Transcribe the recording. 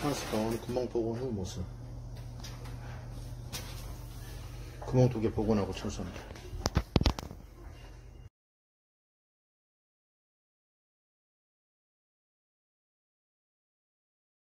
하나씩 나오는 금방 복원 후 모습. 금방 두 개 복원하고 철수합니다.